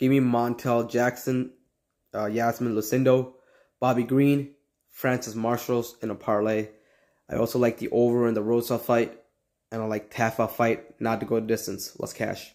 Give me Montel Jackson, uh, Yasmin Lucindo, Bobby Green, Francis Marshalls in a parlay. I also like the over in the Rosa fight. And I like Tafa fight not to go distance. Let's cash.